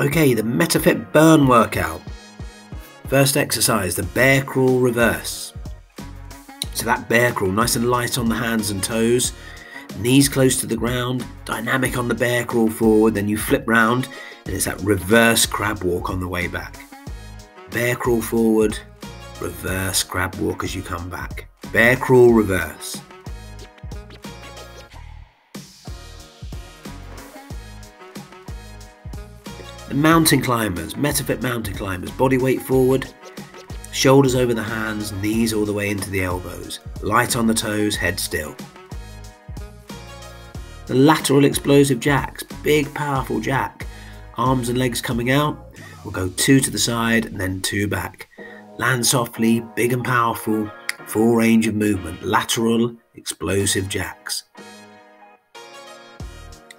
Okay, the MetaFit burn workout. First exercise, the bear crawl reverse. So that bear crawl, nice and light on the hands and toes, knees close to the ground, dynamic on the bear crawl forward, then you flip round and it's that reverse crab walk on the way back. Bear crawl forward, reverse crab walk as you come back. Bear crawl reverse. Mountain climbers, Metafit mountain climbers, body weight forward, shoulders over the hands, knees all the way into the elbows, light on the toes, head still. The lateral explosive jacks, big powerful jack, arms and legs coming out, we'll go two to the side and then two back. Land softly, big and powerful, full range of movement, lateral explosive jacks.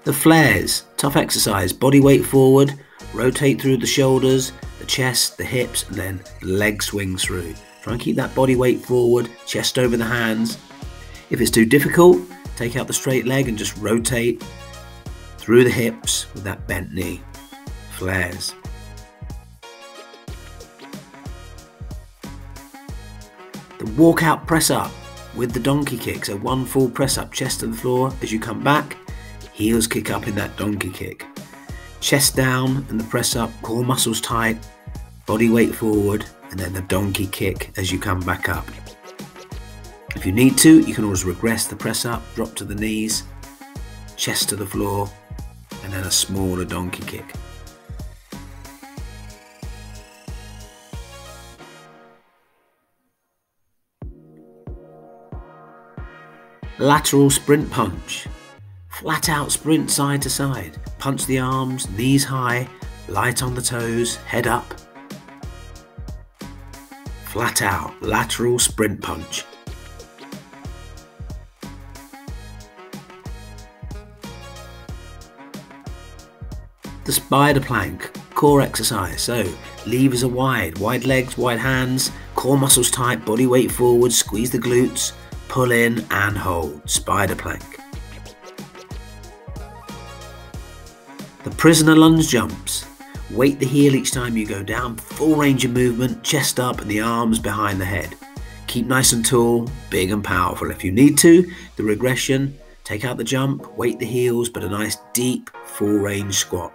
The flares, tough exercise, body weight forward, Rotate through the shoulders, the chest, the hips, and then leg swings through. Try and keep that body weight forward, chest over the hands. If it's too difficult, take out the straight leg and just rotate through the hips with that bent knee. Flares. The walkout press up with the donkey kick. So one full press up, chest to the floor as you come back, heels kick up in that donkey kick. Chest down and the press up, core muscles tight, body weight forward, and then the donkey kick as you come back up. If you need to, you can always regress the press up, drop to the knees, chest to the floor, and then a smaller donkey kick. Lateral sprint punch. Flat out sprint side to side. Punch the arms, knees high, light on the toes, head up. Flat out, lateral sprint punch. The spider plank, core exercise. So, levers are wide, wide legs, wide hands, core muscles tight, body weight forward, squeeze the glutes, pull in and hold. Spider plank. The prisoner lunge jumps. Weight the heel each time you go down, full range of movement, chest up and the arms behind the head. Keep nice and tall, big and powerful. If you need to, the regression, take out the jump, weight the heels, but a nice deep, full range squat.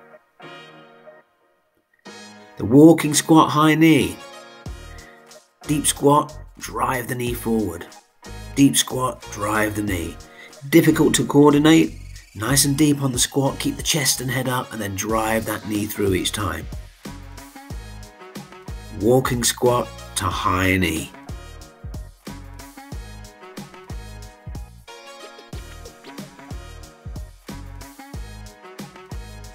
The walking squat high knee. Deep squat, drive the knee forward. Deep squat, drive the knee. Difficult to coordinate, Nice and deep on the squat, keep the chest and head up and then drive that knee through each time. Walking squat to high knee.